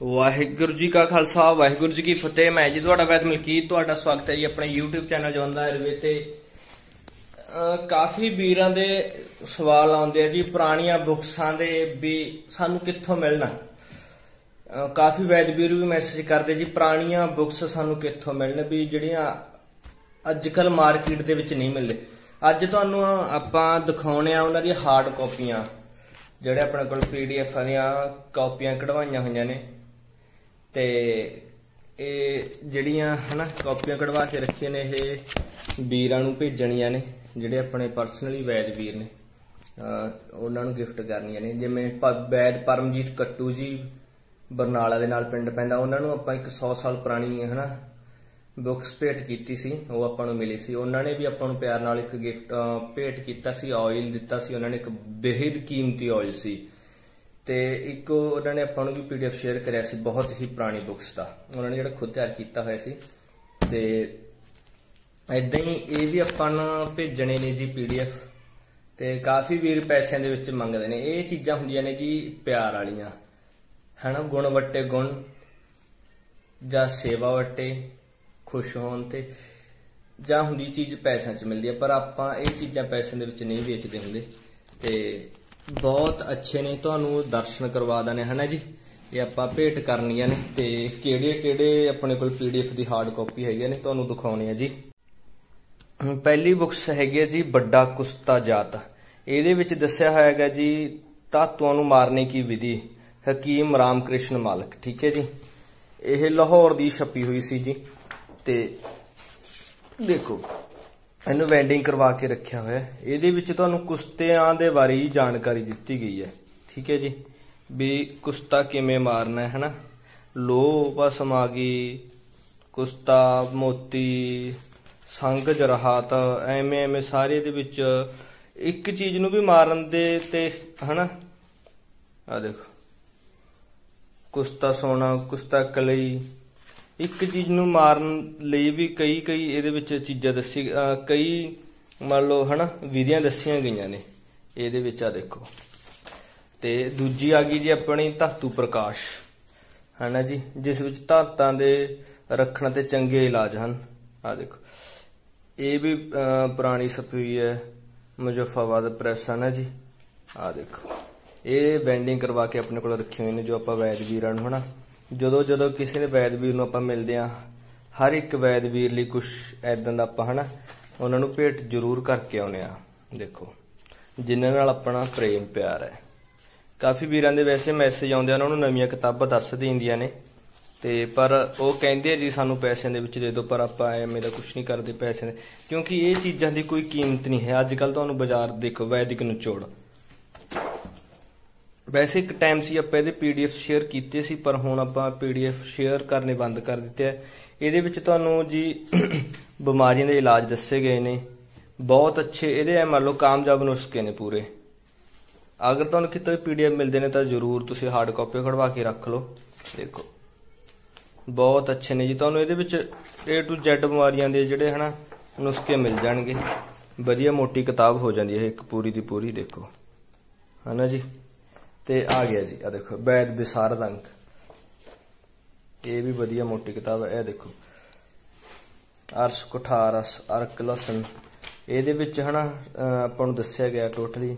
ਵਾਹਿਗੁਰੂ ਜੀ ਕਾ ਖਾਲਸਾ, ਵਾਹਿਗੁਰੂ ਜੀ ਕੀ ਫਤਿਹ। ਮੈਂ ਜੀ ਤੁਹਾਡਾ ਵੈਦ ਮਲਕੀਤ, ਤੁਹਾਡਾ ਸਵਾਗਤ ਹੈ ਜੀ ਆਪਣੇ YouTube ਚੈਨਲ ਜਵੰਦਾ ਰਵੇ ਤੇ। ਕਾਫੀ ਵੀਰਾਂ ਦੇ ਸਵਾਲ ਆਉਂਦੇ ਆ ਜੀ, ਪੁਰਾਣੀਆਂ ਬੁੱਕਸਾਂ ਦੇ ਵੀ ਸਾਨੂੰ ਕਿੱਥੋਂ ਮਿਲਣਾ। ਕਾਫੀ ਵੈਦ ਵੀਰ ਵੀ ਮੈਸੇਜ ਕਰਦੇ ਜੀ, ਪੁਰਾਣੀਆਂ ਬੁੱਕਸ ਸਾਨੂੰ ਕਿੱਥੋਂ ਮਿਲਣ ਵੀ ਜਿਹੜੀਆਂ ਅੱਜ ਕੱਲ ਮਾਰਕੀਟ ਦੇ ਵਿੱਚ ਨਹੀਂ ਮਿਲਦੇ। ਅੱਜ ਤੁਹਾਨੂੰ ਆਪਾਂ ਦਿਖਾਉਣੇ ਆ ਉਹਨਾਂ ਦੀ ਹਾਰਡ ਕਾਪੀਆਂ ਜਿਹੜੇ ਆਪਣੇ ਕੋਲ ਪੀਡੀਐਫ ਦੀਆਂ ਕਾਪੀਆਂ ਕਢਵਾਈਆਂ ਹੋਈਆਂ ਨੇ। ਤੇ, ਇਹ ਜਿਹੜੀਆਂ, ਹਨਾ, ਕਾਪੀਆਂ ਕਢਵਾ ਕੇ ਰੱਖੀਆਂ ਨੇ, ਇਹ ਵੀਰਾਂ ਨੂੰ ਭੇਜਣੀਆਂ ਨੇ, ਜਿਹੜੇ ਆਪਣੇ ਪਰਸਨਲੀ ਵੈਦ ਵੀਰ ਨੇ। ਉਹਨਾਂ ਨੂੰ ਗਿਫਟ ਕਰਨੀਆਂ ਨੇ। ਜਿਵੇਂ ਵੈਦ ਪਰਮਜੀਤ ਕੱਟੂ ਜੀ, ਬਰਨਾਲਾ ਦੇ ਨਾਲ ਪਿੰਡ ਪੈਂਦਾ, ਉਹਨਾਂ ਨੂੰ ਆਪਾਂ ਇੱਕ 100 ਸਾਲ ਪੁਰਾਣੀ, ਹਨਾ ਬੁੱਕਸ ਭੇਟ ਕੀਤੀ ਸੀ, ਉਹ ਆਪਾਂ ਨੂੰ ਮਿਲੀ ਸੀ। ਉਹਨਾਂ ਨੇ ਵੀ ਆਪਾਂ ਨੂੰ ਪਿਆਰ ਨਾਲ ਇੱਕ ਗਿਫਟ ਭੇਟ ਕੀਤਾ ਸੀ ਆਇਲ ਦਿੱਤਾ ਸੀ। ਉਹਨਾਂ ਨੇ ਇੱਕ ਬੇਹੱਦ ਕੀਮਤੀ ਆਇਲ ਸੀ। ਤੇ ਇੱਕ ਉਹਨਾਂ ਨੇ ਆਪਾਂ ਨੂੰ ਵੀ ਪੀਡੀਐਫ ਸ਼ੇਅਰ ਕਰਿਆ ਸੀ, ਬਹੁਤ ਹੀ ਪੁਰਾਣੀ ਬੁੱਕਸ ਦਾ। ਉਹਨਾਂ ਨੇ ਜਿਹੜਾ ਖੁਦ ਤਿਆਰ ਕੀਤਾ ਹੋਇਆ ਸੀ। ਤੇ ਇਦਾਂ ਹੀ ਇਹ ਵੀ ਆਪਾਂ ਨੂੰ ਭੇਜਣੇ ਨੇ ਜੀ ਪੀਡੀਐਫ ਤੇ ਕਾਫੀ ਵੀਰ ਪੈਸਿਆਂ ਦੇ ਵਿੱਚ ਮੰਗਦੇ ਨੇ। ਇਹ ਚੀਜ਼ਾਂ ਹੁੰਦੀਆਂ ਨੇ ਜੀ ਪਿਆਰ ਵਾਲੀਆਂ। ਹਨਾ, ਗੁਣ ਵੱਟੇ ਗੁਣ ਜਾਂ ਸੇਵਾ ਵੱਟੇ, ਖੁਸ਼ ਹੋਣ ਤੇ ਜਾਂ ਹੁੰਦੀ ਚੀਜ਼ ਪੈਸਿਆਂ 'ਚ ਮਿਲਦੀ ਹੈ ਪਰ ਆਪਾਂ ਇਹ ਚੀਜ਼ਾਂ ਪੈਸਿਆਂ ਦੇ ਵਿੱਚ ਨਹੀਂ ਵੇਚਦੇ ਹੁੰਦੇ। ਤੇ ਬਹੁਤ ਅੱਛੇ ਨੇ, ਤੁਹਾਨੂੰ ਦਰਸ਼ਨ ਕਰਵਾ ਦਨੇ ਹਨਾ ਜੀ? ਇਹ ਆਪਾਂ ਭੇਟ ਕਰਨੀਆਂ ਨੇ ਤੇ ਕਿਹੜੇ ਕਿਹੜੇ ਆਪਣੇ ਕੋਲ ਪੀਡੀਐਫ ਦੀ ਹਾਰਡ ਕਾਪੀ ਹੈਗੀਆਂ ਨੇ, ਤੁਹਾਨੂੰ ਦਿਖਾਉਣੀ ਆ ਜੀ। ਪਹਿਲੀ ਬੁੱਕਸ ਹੈਗੀ ਹੈ ਜੀ, ਵੱਡਾ ਕੁਸਤਾ ਜਾਤ। ਇਹਦੇ ਵਿੱਚ ਦੱਸਿਆ ਹੋਇਆ ਹੈਗਾ ਜੀ ਤਾਤੂਆਂ ਨੂੰ ਮਾਰਨੇ ਕੀ ਵਿਧੀ? ਹਕੀਮ ਰਾਮਕ੍ਰਿਸ਼ਨ ਮਾਲਕ, ਠੀਕ ਹੈ ਜੀ? ਇਹ ਲਾਹੌਰ ਦੀ ਛਪੀ ਹੋਈ ਸੀ ਜੀ, ਤੇ ਦੇਖੋ ਇਹਨੂੰ ਵੈਂਡਿੰਗ ਕਰਵਾ ਕੇ ਰੱਖਿਆ ਹੋਇਆ ਹੈ। ਇਹਦੇ ਵਿੱਚ ਤੁਹਾਨੂੰ ਕੁਸਤਿਆਂ ਦੇ ਬਾਰੇ ਹੀ ਜਾਣਕਾਰੀ ਦਿੱਤੀ ਗਈ ਹੈ। ਠੀਕ ਹੈ ਜੀ? ਵੀ ਕੁਸਤਾ ਕਿਵੇਂ ਮਾਰਨਾ ਹੈ, ਹਨਾ? ਲੋ ਭਸਮ ਆ ਗਈ ਕੁਸਤਾ, ਮੋਤੀ, ਸੰਗ ਜਰਹਾਤ, ਐਵੇਂ ਐਵੇਂ ਸਾਰੇ ਦੇ ਵਿੱਚ ਇੱਕ ਚੀਜ਼ ਨੂੰ ਵੀ ਮਾਰਨ ਦੇ ਤੇ, ਹਨਾ? ਆ ਦੇਖੋ। ਕੁਸਤਾ ਸੋਨਾ, ਕੁਸਤਾ ਕਲਈ ਇੱਕ ਚੀਜ਼ ਨੂੰ ਮਾਰਨ ਲਈ ਵੀ ਕਈ ਕਈ ਇਹਦੇ ਵਿੱਚ ਚੀਜ਼ਾਂ ਦੱਸੀ ਕਈ ਮੰਨ ਲਓ ਹਨਾ, ਵਿਧੀਆਂ ਦੱਸੀਆਂ ਗਈਆਂ ਨੇ। ਇਹਦੇ ਵਿੱਚ ਆ ਦੇਖੋ। ਤੇ ਦੂਜੀ ਆ ਗਈ ਜੀ ਆਪਣੀ ਧਾਤੂ ਪ੍ਰਕਾਸ਼। ਹਨਾ ਜੀ? ਜਿਸ ਵਿੱਚ ਧਾਤਾਂ ਦੇ ਰੱਖਣ ਤੇ ਚੰਗੇ ਇਲਾਜ ਹਨ। ਆ ਦੇਖੋ। ਇਹ ਵੀ ਪੁਰਾਣੀ ਛਪੀ ਹੈ, ਮੁਜ਼ੱਫਰਬਾਦ ਪ੍ਰੈਸ ਹੈ ਨਾ ਜੀ? ਆ ਦੇਖੋ। ਇਹ ਬੈਂਡਿੰਗ ਕਰਵਾ ਕੇ ਆਪਣੇ ਕੋਲ ਰੱਖੇ ਹੋਏ ਨੇ ਜੋ ਆਪਾਂ ਵੈਦ ਵੀਰਾਂ ਨੂੰ, ਹਨਾ? ਜਦੋਂ ਜਦੋਂ ਕਿਸੇ ਨੇ ਵੈਦ ਵੀਰ ਨੂੰ ਆਪਾਂ ਮਿਲਦੇ ਆ ਹਰ ਇੱਕ ਵੈਦ ਵੀਰ ਲਈ ਕੁਝ ਐਦਾਂ ਦਾ ਆਪਾਂ ਹਨਾ, ਉਹਨਾਂ ਨੂੰ ਭੇਟ ਜ਼ਰੂਰ ਕਰਕੇ ਆਉਨੇ ਆ ਦੇਖੋ, ਜਿਨ੍ਹਾਂ ਨਾਲ ਆਪਣਾ ਪ੍ਰੇਮ ਪਿਆਰ ਹੈ। ਕਾਫੀ ਵੀਰਾਂ ਦੇ ਵੈਸੇ ਮੈਸੇਜ ਆਉਂਦੇ ਆ, ਉਹਨਾਂ ਨੂੰ ਨਵੀਆਂ ਕਿਤਾਬਾਂ ਦੱਸ ਦਿੰਦੀਆਂ ਨੇ। ਤੇ ਪਰ ਉਹ ਕਹਿੰਦੇ ਆ ਜੀ, ਸਾਨੂੰ ਪੈਸਿਆਂ ਦੇ ਵਿੱਚ ਦੇ ਦਿਓ, ਪਰ ਆਪਾਂ ਐਵੇਂ ਦਾ ਕੁਝ ਨਹੀਂ ਕਰਦੇ ਪੈਸਿਆਂ ਦੇ। ਕਿਉਂਕਿ ਇਹ ਚੀਜ਼ਾਂ ਦੀ ਕੋਈ ਕੀਮਤ ਨਹੀਂ ਹੈ। ਅੱਜ ਕੱਲ ਤੁਹਾਨੂੰ ਬਾਜ਼ਾਰ ਦੇਖੋ, ਵੈਦਿਕ ਨਿਚੋੜ। ਵੈਸੇ ਇੱਕ ਟਾਈਮ ਸੀ ਆਪਾਂ ਇਹਦੇ ਪੀਡੀਐਫ ਸ਼ੇਅਰ ਕੀਤੇ ਸੀ, ਪਰ ਹੁਣ ਆਪਾਂ ਪੀਡੀਐਫ ਸ਼ੇਅਰ ਕਰਨੇ ਬੰਦ ਕਰ ਦਿੱਤੇ ਆ। ਇਹਦੇ ਵਿੱਚ ਤੁਹਾਨੂੰ ਜੀ ਬਿਮਾਰੀਆਂ ਦੇ ਇਲਾਜ ਦੱਸੇ ਗਏ ਨੇ। ਬਹੁਤ ਅੱਛੇ, ਇਹਦੇ ਐ ਮੰਨ ਲਓ ਕਾਮਯਾਬ ਨੁਸਖੇ ਨੇ ਪੂਰੇ। ਅਗਰ ਤੁਹਾਨੂੰ ਕਿਤੇ ਪੀਡੀਐਫ ਮਿਲਦੇ ਨੇ ਤਾਂ ਜ਼ਰੂਰ ਤੁਸੀਂ ਹਾਰਡ ਕਾਪੀ ਖੜਵਾ ਕੇ ਰੱਖ ਲਓ। ਦੇਖੋ। ਬਹੁਤ ਅੱਛੇ ਨੇ ਜੀ। ਤੁਹਾਨੂੰ ਇਹਦੇ ਵਿੱਚ A to Z ਬਿਮਾਰੀਆਂ ਦੇ ਜਿਹੜੇ ਹਨਾ ਨੁਸਖੇ ਮਿਲ ਜਾਣਗੇ। ਵਧੀਆ ਮੋਟੀ ਕਿਤਾਬ ਹੋ ਜਾਂਦੀ ਹੈ ਇੱਕ ਪੂਰੀ ਦੀ ਪੂਰੀ, ਦੇਖੋ। ਹਨਾ ਜੀ? ਤੇ ਆ ਗਿਆ ਜੀ ਆ ਦੇਖੋ ਵੈਦ ਵਿਸਾਰਦ ਅੰਕ ਇਹ ਵੀ ਵਧੀਆ ਮੋਟੀ ਕਿਤਾਬ ਹੈ, ਇਹ ਦੇਖੋ। ਅਰਸ ਕੁਠਾਰਸ ਅਰਕ ਲਸਨ ਇਹਦੇ ਵਿੱਚ ਹਨਾ, ਅਹ ਆਪਾਂ ਨੂੰ ਦੱਸਿਆ ਗਿਆ ਟੋਟਲੀ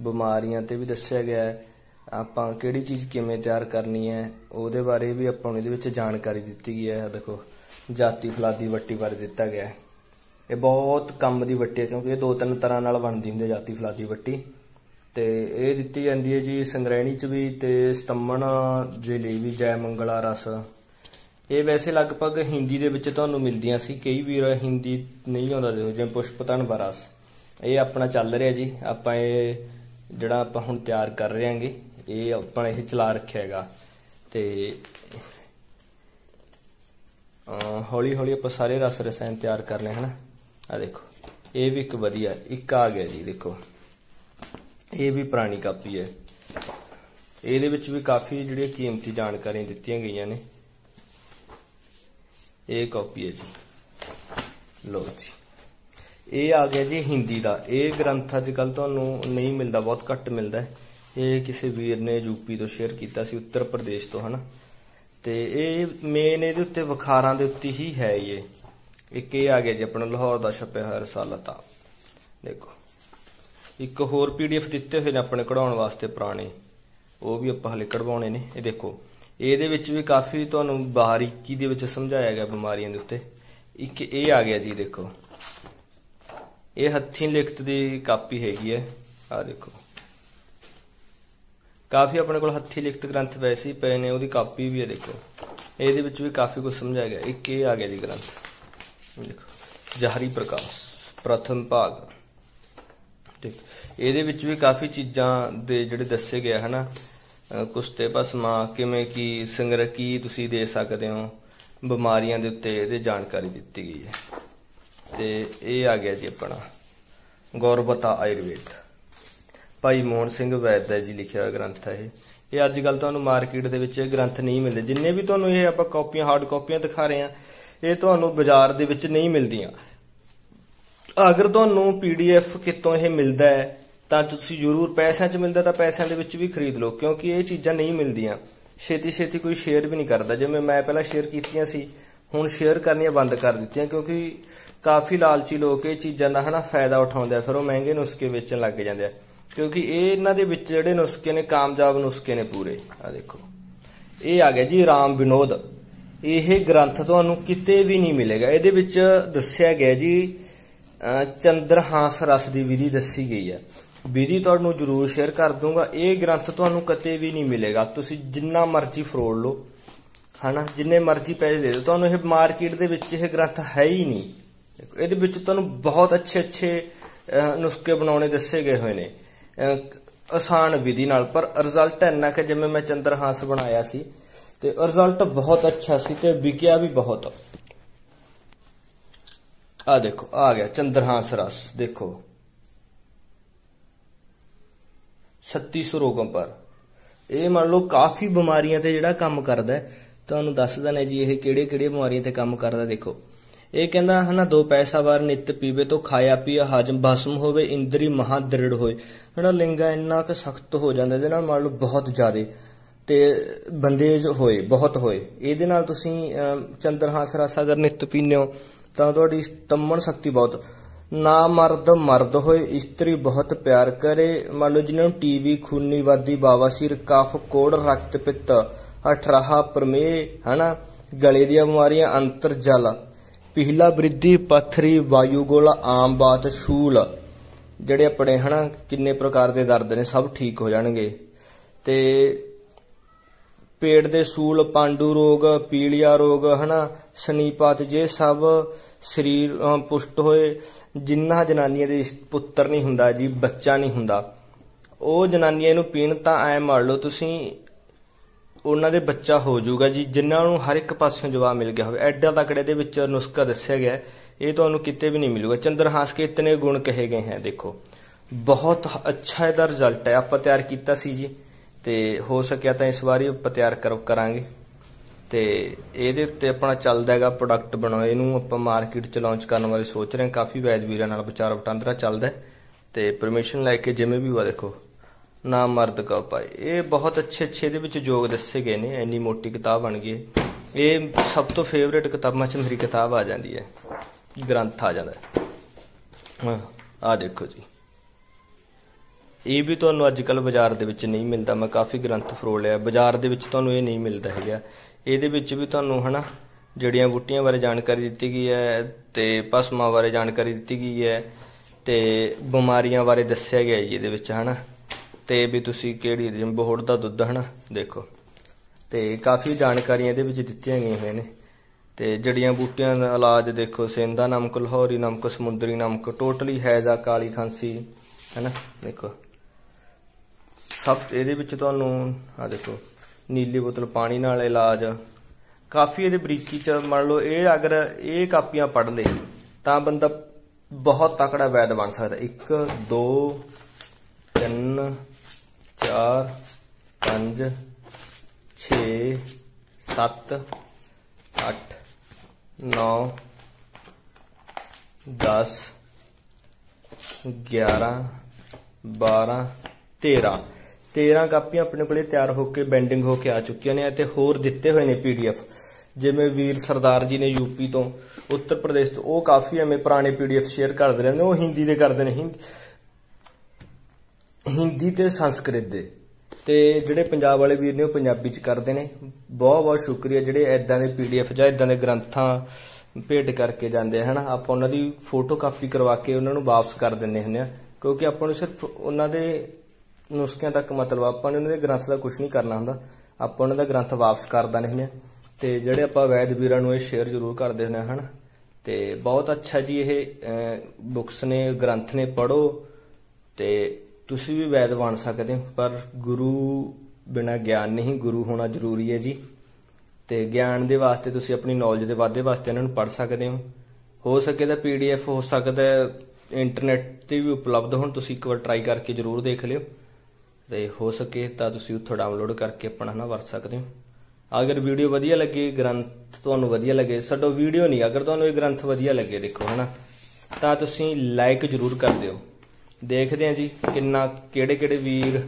ਬਿਮਾਰੀਆਂ ਤੇ ਵੀ ਦੱਸਿਆ ਗਿਆ ਹੈ, ਆਪਾਂ ਕਿਹੜੀ ਚੀਜ਼ ਕਿਵੇਂ ਤਿਆਰ ਕਰਨੀ ਹੈ, ਉਹਦੇ ਬਾਰੇ ਵੀ ਆਪਾਂ ਨੂੰ ਇਹਦੇ ਵਿੱਚ ਜਾਣਕਾਰੀ ਦਿੱਤੀ ਗਈ ਹੈ, ਆਹ ਦੇਖੋ। ਜਾਤੀ ਫਲਾਦੀ ਵੱਟੀ ਬਾਰੇ ਦਿੱਤਾ ਗਿਆ ਹੈ। ਇਹ ਬਹੁਤ ਕੰਮ ਦੀ ਵੱਟੀ ਹੈ, ਕਿਉਂਕਿ ਇਹ ਦੋ ਤਿੰਨ ਤਰ੍ਹਾਂ ਨਾਲ ਬਣਦੀ ਹੁੰਦੀ ਹੈ, ਜਾਤੀ ਫਲਾਦੀ ਵੱਟੀ। ਤੇ ਇਹ ਦਿੱਤੀ ਜਾਂਦੀ ਹੈ ਜੀ ਸੰਗ੍ਰਹਿਣੀ ਚ ਵੀ ਤੇ ਸਤੰਮਣ ਦੇ ਲਈ ਵੀ ਜੈ ਮੰਗਲਾ ਰਸ। ਇਹ ਵੈਸੇ ਲਗਭਗ ਹਿੰਦੀ ਦੇ ਵਿੱਚ ਤੁਹਾਨੂੰ ਮਿਲਦੀਆਂ ਸੀ, ਕਈ ਵੀਰ ਹਿੰਦੀ ਨਹੀਂ ਆਉਂਦਾ ਦੇਖੋ, ਜਿਵੇਂ ਪੁਸ਼ਪਤਨ ਬਰਸ ਇਹ ਆਪਣਾ ਚੱਲ ਰਿਹਾ ਜੀ, ਆਪਾਂ ਇਹ ਜਿਹੜਾ ਆਪਾਂ ਹੁਣ ਤਿਆਰ ਕਰ ਰਹੇ ਹਾਂਗੇ, ਇਹ ਆਪਾਂ ਇਹ ਚਲਾ ਰੱਖਿਆ ਹੈਗਾ। ਤੇ ਹੌਲੀ ਹੌਲੀ ਆਪਾਂ ਸਾਰੇ ਰਸ ਰਸਾਇਣ ਤਿਆਰ ਕਰ ਕਰਨੇ ਹਨ? ਆ ਦੇਖੋ, ਇਹ ਵੀ ਇੱਕ ਵਧੀਆ, ਇੱਕ ਆ ਗਿਆ ਜੀ, ਦੇਖੋ। ਇਹ ਵੀ ਪੁਰਾਣੀ ਕਾਪੀ ਹੈ। ਇਹਦੇ ਵਿੱਚ ਵੀ ਕਾਫੀ ਜਿਹੜੀਆਂ ਕੀਮਤੀ ਜਾਣਕਾਰੀਆਂ ਦਿੱਤੀਆਂ ਗਈਆਂ ਨੇ। ਇਹ ਕਾਪੀ ਹੈ ਜੀ। ਲੋ ਜੀ। ਇਹ ਆ ਗਿਆ ਜੀ ਹਿੰਦੀ ਦਾ। ਇਹ ਗ੍ਰੰਥ ਅੱਜ ਕੱਲ ਤੁਹਾਨੂੰ ਨਹੀਂ ਮਿਲਦਾ, ਬਹੁਤ ਘੱਟ ਮਿਲਦਾ ਹੈ। ਇਹ ਕਿਸੇ ਵੀਰ ਨੇ ਯੂਪੀ ਤੋਂ ਸ਼ੇਅਰ ਕੀਤਾ ਸੀ, ਉੱਤਰ ਪ੍ਰਦੇਸ਼ ਤੋਂ, ਹਨਾ? ਤੇ ਇਹ ਮੇਨ ਇਹਦੇ ਉੱਤੇ ਵਖਾਰਾਂ ਦੇ ਉੱਤੇ ਹੀ ਹੈ ਇਹ। ਇੱਕ ਇਹ ਆ ਗਿਆ ਜੀ, ਆਪਣਾ ਲਾਹੌਰ ਦਾ ਛਪਿਆ ਹੋਇਆ ਰਸਾਲਾ ਤਾਂ। ਦੇਖੋ। ਇੱਕ ਹੋਰ ਪੀਡੀਐਫ ਦਿੱਤੇ ਹੋਏ ਨੇ ਆਪਣੇ ਕਢਾਉਣ ਵਾਸਤੇ ਪੁਰਾਣੇ। ਉਹ ਵੀ ਆਪਾਂ ਹਲੇ ਕਢਵਾਉਣੇ ਨੇ। ਇਹ ਦੇਖੋ, ਇਹਦੇ ਵਿੱਚ ਵੀ ਕਾਫੀ ਤੁਹਾਨੂੰ ਬਾਰੀਕੀ ਦੇ ਵਿੱਚ ਸਮਝਾਇਆ ਗਿਆ ਬਿਮਾਰੀਆਂ ਦੇ ਉੱਤੇ। ਇੱਕ ਇਹ ਆ ਗਿਆ ਜੀ, ਦੇਖੋ। ਇਹ ਹੱਥੀਂ ਲਿਖਤ ਦੀ ਕਾਪੀ ਹੈਗੀ ਹੈ। ਆ ਦੇਖੋ। ਕਾਫੀ ਆਪਣੇ ਕੋਲ ਹੱਥੀ ਲਿਖਤ ਗ੍ਰੰਥ ਵੈਸੇ ਹੀ ਪਏ ਨੇ, ਉਹਦੀ ਕਾਪੀ ਵੀ ਹੈ, ਦੇਖੋ। ਇਹਦੇ ਵਿੱਚ ਵੀ ਕਾਫੀ ਕੁਝ ਸਮਝਾਇਆ ਗਿਆ। ਇੱਕ ਇਹ ਆ ਗਿਆ ਜੀ ਗ੍ਰੰਥ। ਦੇਖੋ। ਜਹਰੀ ਪ੍ਰਕਾਸ਼, ਪ੍ਰਥਮ ਭਾਗ। ਠੀਕ ਇਹਦੇ ਵਿੱਚ ਵੀ ਕਾਫੀ ਚੀਜ਼ਾਂ ਦੇ ਜਿਹੜੇ ਦੱਸੇ ਗਏ ਹਨਾ? ਕੁਸਤੇ ਭਸਮਾ ਕਿਵੇਂ ਕੀ ਸੰਗਰਕੀ ਤੁਸੀਂ ਦੇ ਸਕਦੇ ਹੋ? ਬਿਮਾਰੀਆਂ ਦੇ ਉੱਤੇ ਇਹਦੇ ਜਾਣਕਾਰੀ ਦਿੱਤੀ ਗਈ ਹੈ। ਤੇ ਇਹ ਆ ਗਿਆ ਜੀ ਆਪਣਾ, ਗੌਰਵਤਾ ਆਯੁਰਵੇਦ। ਭਾਈ ਮੋਹਨ ਸਿੰਘ ਵੈਦ ਜੀ ਲਿਖਿਆ ਹੋਇਆ ਗ੍ਰੰਥ ਹੈ ਇਹ। ਇਹ ਅੱਜ ਕੱਲ ਤੁਹਾਨੂੰ ਮਾਰਕੀਟ ਦੇ ਵਿੱਚ ਇਹ ਗ੍ਰੰਥ ਨਹੀਂ ਮਿਲਦੇ। ਜਿੰਨੇ ਵੀ ਤੁਹਾਨੂੰ ਇਹ ਆਪਾਂ ਕਾਪੀਆਂ ਹਾਰਡ ਕਾਪੀਆਂ ਦਿਖਾ ਰਹੇ ਆ ਇਹ ਤੁਹਾਨੂੰ ਬਾਜ਼ਾਰ ਦੇ ਵਿੱਚ ਨਹੀਂ ਮਿਲਦੀਆਂ। ਅਗਰ ਤੁਹਾਨੂੰ ਪੀਡੀਐਫ ਕਿਤੋਂ ਇਹ ਮਿਲਦਾ ਹੈ, ਤਾਂ ਤੁਸੀਂ ਜ਼ਰੂਰ ਪੈਸਿਆਂ 'ਚ ਮਿਲਦਾ ਤਾਂ ਪੈਸਿਆਂ ਦੇ ਵਿੱਚ ਵੀ ਖਰੀਦ ਲਓ, ਕਿਉਂਕਿ ਇਹ ਚੀਜ਼ਾਂ ਨਹੀਂ ਮਿਲਦੀਆਂ। ਛੇਤੀ ਛੇਤੀ ਕੋਈ ਸ਼ੇਅਰ ਵੀ ਨਹੀਂ ਕਰਦਾ। ਜਿਵੇਂ ਮੈਂ ਪਹਿਲਾਂ ਸ਼ੇਅਰ ਕੀਤੀਆਂ ਸੀ, ਹੁਣ ਸ਼ੇਅਰ ਕਰਨੀਆਂ ਬੰਦ ਕਰ ਦਿੱਤੀਆਂ, ਕਿਉਂਕਿ ਕਾਫੀ ਲਾਲਚੀ ਲੋਕ ਇਹ ਚੀਜ਼ਾਂ ਦਾ ਹਨਾ ਫਾਇਦਾ ਉਠਾਉਂਦੇ ਆ, ਫਿਰ ਉਹ ਮਹਿੰਗੇ ਨੁਸਖੇ ਵੇਚਣ ਲੱਗ ਜਾਂਦੇ ਆ। ਕਿਉਂਕਿ ਇਹ ਇਹਨਾਂ ਦੇ ਵਿੱਚ ਜਿਹੜੇ ਨੁਸਖੇ ਨੇ, ਕਾਮਯਾਬ ਨੁਸਖੇ ਨੇ ਪੂਰੇ। ਆ ਦੇਖੋ। ਇਹ ਆ ਗਿਆ ਜੀ ਰਾਮ ਵਿਨੋਦ। ਇਹ ਗ੍ਰੰਥ ਤੁਹਾਨੂੰ ਕਿਤੇ ਵੀ ਨਹੀਂ ਮਿਲੇਗਾ। ਇਹਦੇ ਵਿੱਚ ਦੱਸਿਆ ਗਿਆ ਜੀ ਚੰਦਰਹਾਸ ਰਸ ਦੀ ਵਿਧੀ ਦੱਸੀ ਗਈ ਹੈ। ਵਿਧੀ ਤੁਹਾਨੂੰ ਜਰੂਰ ਸ਼ੇਅਰ ਕਰ ਦੂੰਗਾ ਇਹ ਗ੍ਰੰਥ ਤੁਹਾਨੂੰ ਕਿਤੇ ਵੀ ਨਹੀਂ ਮਿਲੇਗਾ। ਤੁਸੀਂ ਜਿੰਨਾ ਮਰਜ਼ੀ ਫਰੋੜ ਲਓ, ਹਨਾ? ਜਿੰਨੇ ਮਰਜ਼ੀ ਪੈਸੇ ਦੇ ਦਿਓ। ਤੁਹਾਨੂੰ ਇਹ ਮਾਰਕੀਟ ਦੇ ਵਿੱਚ ਇਹ ਗ੍ਰੰਥ ਹੈ ਹੀ ਨਹੀਂ। ਇਹਦੇ ਵਿੱਚ ਤੁਹਾਨੂੰ ਬਹੁਤ ਅੱਛੇ ਅੱਛੇ ਨੁਸਖੇ ਬਣਾਉਣੇ ਦੱਸੇ ਗਏ ਹੋਏ ਨੇ। ਆਸਾਨ ਵਿਧੀ ਨਾਲ। ਪਰ ਰਿਜ਼ਲਟ ਇੰਨਾ ਕਿ ਜਿਵੇਂ ਮੈਂ ਚੰਦਰਹਾਸ ਬਣਾਇਆ ਸੀ, ਤੇ ਰਿਜ਼ਲਟ ਬਹੁਤ ਅੱਛਾ ਸੀ ਤੇ ਵਿਕਿਆ ਵੀ ਬਹੁਤ। ਆ ਦੇਖੋ ਆ ਗਿਆ ਚੰਦਰਹਾਸ ਰਸ ਦੇਖੋ। 3600 ਰੋਗਾਂ ਪਰ। ਇਹ ਮੰਨ ਲਓ ਕਾਫੀ ਬਿਮਾਰੀਆਂ ਤੇ ਜਿਹੜਾ ਕੰਮ ਕਰਦਾ ਹੈ। ਤੁਹਾਨੂੰ ਦੱਸਦਾ ਦਣਾ ਜੀ ਇਹ ਕਿਹੜੇ ਕਿਹੜੇ ਬਿਮਾਰੀਆਂ ਤੇ ਕੰਮ ਕਰਦਾ ਦੇਖੋ। ਇਹ ਕਹਿੰਦਾ ਹਨਾ ਦੋ ਪੈਸਾ ਵਾਰ ਨਿਤ ਪੀਵੇ ਤੋਂ ਖਾਇਆ ਪੀਆ ਹਜਮ ਭਸਮ ਹੋਵੇ ਇੰਦਰੀ ਮਹਾ ਦ੍ਰਿੜ ਹੋਏ। ਹਨਾ ਲਿੰਗਾ ਇੰਨਾ ਕਿ ਸਖਤ ਹੋ ਜਾਂਦਾ ਇਹਦੇ ਨਾਲ ਮੰਨ ਲਓ ਬਹੁਤ ਜ਼ਿਆਦਾ ਤੇ ਬੰਦੇਜ ਹੋਏ ਬਹੁਤ ਹੋਏ। ਇਹਦੇ ਨਾਲ ਤੁਸੀਂ ਅਮ, ਚੰਦਰਹਾਸ ਰਸ ਅਗਰ ਨਿਤ ਪੀਂਦੇ ਹੋ ਤਾਂ ਤੁਹਾਡੀ ਤੰਮਣ ਸ਼ਕਤੀ ਬਹੁਤ। ਨਾ ਮਰਦ ਮਰਦ ਹੋਏ, ਇਸਤਰੀ ਬਹੁਤ ਪਿਆਰ ਕਰੇ। ਮੰਨ ਲਓ ਜਿਨ੍ਹਾਂ ਨੂੰ ਟੀਵੀ ਖੂਨੀ ਬਾਵਾਸੀਰ ਕਫ ਕੋੜ ਰਕਤ ਪਿੱਤ, ਅਠਰਾਹਾ ਪ੍ਰਮੇਹ, ਹਨਾ? ਗਲੇ ਦੀਆਂ ਬਿਮਾਰੀਆਂ, ਅੰਤਰ ਜਲ। ਪਿਹਲਾ ਬ੍ਰਿਧੀ, ਪੱਥਰੀ ਵਾਯੂ ਗੋਲਾ ਆਮ ਬਾਤ, ਸ਼ੂਲ। ਜਿਹੜੇ ਆਪਣੇ, ਹਨਾ, ਕਿੰਨੇ ਪ੍ਰਕਾਰ ਦੇ ਦਰਦ ਨੇ, ਸਭ ਠੀਕ ਹੋ ਜਾਣਗੇ। ਤੇ ਪੇਟ ਦੇ ਸੂਲ, ਪਾਂਡੂ ਰੋਗ, ਪੀਲੀਆ ਰੋਗ, ਹਨਾ? ਸਨੀਪਾਤ, ਜੇ ਸਭ ਸਰੀਰ ਪੁਸ਼ਟ ਹੋਏ ਜਿਨ੍ਹਾਂ ਜਨਾਨੀਆਂ ਦੇ ਪੁੱਤਰ ਨਹੀਂ ਹੁੰਦਾ ਜੀ, ਬੱਚਾ ਨਹੀਂ ਹੁੰਦਾ, ਉਹ ਜਨਾਨੀਆਂ ਨੂੰ ਪੀਣ ਤਾਂ ਐ ਮਾਰ ਲਓ, ਤੁਸੀਂ ਉਹਨਾਂ ਦੇ ਬੱਚਾ ਹੋ ਜਾਊਗਾ ਜੀ ਜਿਨ੍ਹਾਂ ਨੂੰ ਹਰ ਇੱਕ ਪਾਸਿਓਂ ਜਵਾਬ ਮਿਲ ਗਿਆ ਹੋਵੇ। ਐਡਾ ਤਕੜੇ ਦੇ ਵਿੱਚ ਨੁਸਖਾ ਦੱਸਿਆ ਗਿਆ, ਇਹ ਤੁਹਾਨੂੰ ਕਿਤੇ ਵੀ ਨਹੀਂ ਮਿਲੂਗਾ। ਚੰਦਰਹਾਸ ਕੇ ਇਤਨੇ ਗੁਣ ਕਹੇ ਗਏ ਹਨ ਦੇਖੋ। ਬਹੁਤ ਅੱਛਾ ਇਹਦਾ ਰਿਜ਼ਲਟ ਹੈ, ਆਪਾਂ ਤਿਆਰ ਕੀਤਾ ਸੀ ਜੀ, ਤੇ ਹੋ ਸਕਿਆ ਤਾਂ ਇਸ ਵਾਰੀ ਆਪਾਂ ਤਿਆਰ ਕਰ, ਕਰਾਂਗੇ। ਤੇ ਇਹਦੇ ਉੱਤੇ ਆਪਣਾ ਚੱਲਦਾ ਹੈਗਾ ਪ੍ਰੋਡਕਟ ਬਣਾਉਣਾ। ਇਹਨੂੰ ਆਪਾਂ ਮਾਰਕੀਟ 'ਚ ਲਾਂਚ ਕਰਨ ਬਾਰੇ ਸੋਚ ਰਹੇ ਹਾਂ। ਕਾਫੀ ਵੈਦ ਵੀਰਾਂ ਨਾਲ ਵਿਚਾਰ ਵਟਾਂਦਰਾ ਚੱਲਦਾ ਹੈ ਤੇ ਪਰਮਿਸ਼ਨ ਲੈ ਕੇ ਜਿਵੇਂ ਵੀ ਹੋਆ ਦੇਖੋ। ਨਾ ਮਰਦ ਕਾ ਪਾਏ ਇਹ ਬਹੁਤ ਅੱਛੇ ਅੱਛੇ ਇਹਦੇ ਵਿੱਚ ਯੋਗ ਦੱਸੇ ਗਏ ਨੇ। ਇੰਨੀ ਮੋਟੀ ਕਿਤਾਬ ਬਣ ਗਈ ਇਹ ਸਭ ਤੋਂ ਫੇਵਰੇਟ ਕਿਤਾਬਾਂ 'ਚ ਮੇਰੀ ਕਿਤਾਬ ਆ ਜਾਂਦੀ ਹੈ। ਗ੍ਰੰਥ ਆ ਜਾਂਦਾ ਹੈ। ਆਹ ਦੇਖੋ ਜੀ। ਇਹ ਵੀ ਤੁਹਾਨੂੰ ਅੱਜ ਕੱਲ ਬਾਜ਼ਾਰ ਦੇ ਵਿੱਚ ਨਹੀਂ ਮਿਲਦਾ। ਮੈਂ ਕਾਫੀ ਗ੍ਰੰਥ ਫਰੋਲ ਲਿਆ। ਬਾਜ਼ਾਰ ਦੇ ਵਿੱਚ ਤੁਹਾਨੂੰ ਇਹ ਨਹੀਂ ਮਿਲਦਾ ਹੈਗਾ। ਇਹਦੇ ਵਿੱਚ ਵੀ ਤੁਹਾਨੂੰ ਹਨਾ ਜੜੀਆਂ ਬੂਟੀਆਂ ਬਾਰੇ ਜਾਣਕਾਰੀ ਦਿੱਤੀ ਗਈ ਹੈ ਤੇ ਭਸਮਾਂ ਬਾਰੇ ਜਾਣਕਾਰੀ ਦਿੱਤੀ ਗਈ ਹੈ ਤੇ ਬਿਮਾਰੀਆਂ ਬਾਰੇ ਦੱਸਿਆ ਗਿਆ ਜੀ ਇਹਦੇ ਵਿੱਚ ਹਨਾ। ਤੇ ਵੀ ਤੁਸੀਂ ਕਿਹੜੀ ਜਿਵੇਂ ਦਾ ਦੁੱਧ ਹਨਾ, ਦੇਖੋ। ਤੇ ਕਾਫੀ ਜਾਣਕਾਰੀਆਂ ਇਹਦੇ ਵਿੱਚ ਦਿੱਤੀਆਂ ਗਈਆਂ ਹੋਈਆਂ ਨੇ। ਤੇ ਜੜੀਆਂ ਬੂਟੀਆਂ ਦਾ ਇਲਾਜ ਦੇਖੋ ਸੇਂਦਾ ਨਮਕ, ਲਾਹੌਰੀ ਨਮਕ, ਸਮੁੰਦਰੀ ਨਮਕ, ਟੋਟਲੀ ਹੈਜ਼ਾ ਕਾਲੀ ਖਾਂਸੀ, ਹੈਨਾ, ਦੇਖੋ। ਸਭ ਇਹਦੇ ਵਿੱਚ ਤੁਹਾਨੂੰ ਆ ਦੇਖੋ। ਨੀਲੀ ਬੋਤਲ ਪਾਣੀ ਨਾਲ ਇਲਾਜ। ਕਾਫੀ ਇਹਦੇ ਬਰੀਕੀ ਚ ਮੰਨ ਲਓ ਇਹ ਅਗਰ ਇਹ ਕਾਪੀਆਂ ਪੜ੍ਹ ਲੇ ਤਾਂ ਬੰਦਾ ਬਹੁਤ ਤਕੜਾ ਵੈਦ ਬਣ ਸਕਦਾ। 1 2 3 4 5 6 7 8 9 10 11 12 13 13 ਕਾਪੀਆਂ ਆਪਣੇ ਕੋਲੇ ਤਿਆਰ ਹੋ ਕੇ ਬੈਂਡਿੰਗ ਹੋ ਕੇ ਆ ਚੁੱਕੀਆਂ ਨੇ ਅਤੇ ਹੋਰ ਦਿੱਤੇ ਹੋਏ ਨੇ ਪੀਡੀਐਫ ਜਿਵੇਂ ਵੀਰ ਸਰਦਾਰ ਜੀ ਨੇ ਯੂਪੀ ਤੋਂ ਉੱਤਰ ਪ੍ਰਦੇਸ਼ ਤੋਂ, ਉਹ ਕਾਫੀ ਐਵੇਂ ਪੁਰਾਣੇ ਪੀਡੀਐਫ ਸ਼ੇਅਰ ਕਰਦੇ ਰਹਿੰਦੇ ਉਹ ਹਿੰਦੀ ਦੇ ਕਰਦੇ ਨੇ। ਹਿੰਦੀ ਤੇ ਸੰਸਕ੍ਰਿਤ ਦੇ। ਤੇ ਜਿਹੜੇ ਪੰਜਾਬ ਵਾਲੇ ਵੀਰ ਨੇ ਉਹ ਪੰਜਾਬੀ ਚ ਕਰਦੇ ਨੇ। ਬਹੁਤ ਬਹੁਤ ਸ਼ੁਕਰੀਆ, ਜਿਹੜੇ ਐਦਾਂ ਦੇ ਪੀਡੀਐਫ ਜਾਂ ਐਦਾਂ ਦੇ ਗ੍ਰੰਥਾਂ ਭੇਟ ਕਰਕੇ ਜਾਂਦੇ ਆ, ਹਨਾ? ਆਪਾਂ ਉਹਨਾਂ ਦੀ ਫੋਟੋ ਕਾਪੀ ਕਰਵਾ ਕੇ ਉਹਨਾਂ ਨੂੰ ਵਾਪਸ ਕਰ ਦਿੰਦੇ ਹੁੰਦੇ ਆ, ਕਿਉਂਕਿ ਆਪਾਂ ਨੂੰ ਸਿਰਫ ਉਹਨਾਂ ਦੇ ਨੁਸਖਿਆਂ ਤੱਕ ਮਤਲਬ ਆਪਾਂ ਨੇ ਉਹਨਾਂ ਦੇ ਗ੍ਰੰਥ ਦਾ ਕੁਝ ਨਹੀਂ ਕਰਨਾ ਹੁੰਦਾ। ਆਪਾਂ ਉਹਨਾਂ ਦਾ ਗ੍ਰੰਥ ਵਾਪਸ ਕਰਦਾ ਨਹੀਂ ਹੁੰਦੇ। ਆ ਤੇ ਜਿਹੜੇ ਆਪਾਂ ਵੈਦ ਵੀਰਾਂ ਨੂੰ ਇਹ ਸ਼ੇਅਰ ਜ਼ਰੂਰ ਕਰਦੇ ਹੁੰਦੇ ਆ, ਹਨ? ਤੇ ਬਹੁਤ ਅੱਛਾ ਜੀ ਇਹ ਬੁੱਕਸ ਨੇ, ਗ੍ਰੰਥ ਨੇ ਪੜੋ ਤੇ ਤੁਸੀਂ ਵੀ ਵੈਦ ਬਣ ਸਕਦੇ ਹੋ। ਪਰ ਗੁਰੂ ਬਿਨਾ ਗਿਆਨ ਨਹੀਂ, ਗੁਰੂ ਹੋਣਾ ਜ਼ਰੂਰੀ ਹੈ ਜੀ। ਤੇ ਗਿਆਨ ਦੇ ਵਾਸਤੇ ਤੁਸੀਂ ਆਪਣੀ ਨੌਲੇਜ ਦੇ ਵਾਧੇ ਵਾਸਤੇ ਇਹਨਾਂ ਨੂੰ ਪੜ ਸਕਦੇ ਹੋ। ਹੋ ਸਕੇ ਤਾਂ ਪੀਡੀਐਫ ਹੋ ਸਕਦਾ ਹੈ ਇੰਟਰਨੈਟ ਤੇ ਵੀ ਉਪਲਬਧ ਹੋਣ। ਤੁਸੀਂ ਇੱਕ ਵਾਰ ਟਰਾਈ ਕਰਕੇ ਜ਼ਰੂਰ ਦੇਖ ਲਿਓ। ਤੇ ਹੋ ਸਕੇ ਤਾਂ ਤੁਸੀਂ ਉੱਥੋਂ ਡਾਊਨਲੋਡ ਕਰਕੇ ਆਪਣਾ ਹਨਾ ਵਰਤ ਸਕਦੇ ਹੋ। ਅਗਰ ਵੀਡੀਓ ਵਧੀਆ ਲੱਗੇ, ਗ੍ਰੰਥ ਤੁਹਾਨੂੰ ਵਧੀਆ ਲੱਗੇ ਛੱਡੋ ਵੀਡੀਓ ਨਹੀਂ, ਅਗਰ ਤੁਹਾਨੂੰ ਇਹ ਗ੍ਰੰਥ ਵਧੀਆ ਲੱਗੇ ਦੇਖੋ ਹਨਾ, ਤਾਂ ਤੁਸੀਂ ਲਾਈਕ ਜ਼ਰੂਰ ਕਰ ਦਿਓ। ਦੇਖਦੇ ਹਾਂ ਜੀ ਕਿੰਨਾ ਕਿਹੜੇ ਕਿਹੜੇ ਵੀਰ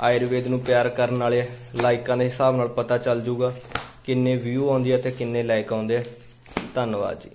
ਆਯੁਰਵੇਦ ਨੂੰ ਪਿਆਰ ਕਰਨ ਵਾਲੇ ਲਾਈਕਾਂ ਦੇ ਹਿਸਾਬ ਨਾਲ ਪਤਾ ਚੱਲ ਜਾਊਗਾ, ਕਿੰਨੇ ਵਿਊ ਆਉਂਦੇ ਆ ਤੇ ਕਿੰਨੇ ਲਾਈਕ ਆਉਂਦੇ ਆ। ਧੰਨਵਾਦ ਜੀ।